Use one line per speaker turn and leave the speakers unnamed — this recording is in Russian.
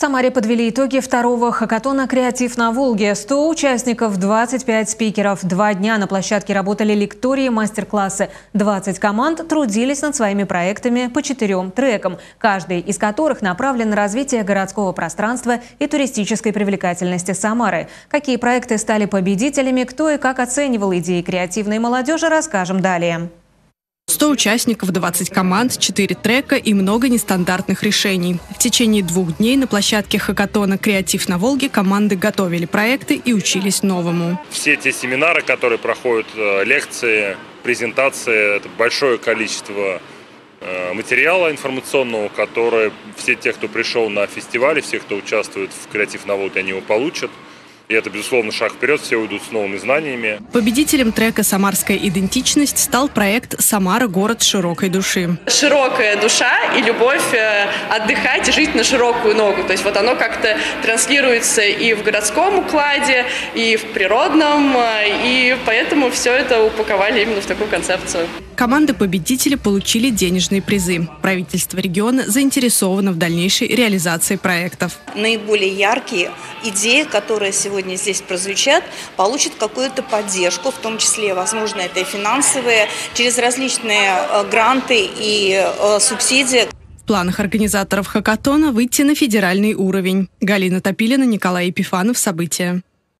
Самаре подвели итоги второго хакатона «Креатив на Волге». 100 участников, 25 спикеров. Два дня на площадке работали лектории, мастер-классы. 20 команд трудились над своими проектами по четырем трекам, каждый из которых направлен на развитие городского пространства и туристической привлекательности Самары. Какие проекты стали победителями, кто и как оценивал идеи креативной молодежи, расскажем далее.
100 участников, 20 команд, 4 трека и много нестандартных решений. В течение двух дней на площадке хакатона «Креатив на Волге» команды готовили проекты и учились новому.
Все те семинары, которые проходят, э, лекции, презентации, это большое количество э, материала информационного, который все те, кто пришел на фестиваль, все, кто участвует в «Креатив на Волге», они его получат. И это, безусловно, шаг вперед, все уйдут с новыми знаниями.
Победителем трека «Самарская идентичность» стал проект «Самара. Город широкой души».
Широкая душа и любовь э, отдыхать и жить на широкую ногу. То есть вот оно как-то транслируется и в городском укладе, и в природном, э, и поэтому все это упаковали именно в такую концепцию.
Команды победителя получили денежные призы. Правительство региона заинтересовано в дальнейшей реализации проектов.
Наиболее яркие идеи, которые сегодня здесь прозвучат, получат какую-то поддержку, в том числе, возможно, это и финансовые, через различные э, гранты и э, субсидии.
В планах организаторов хакатона выйти на федеральный уровень. Галина Топилина, Николай Епифанов. События.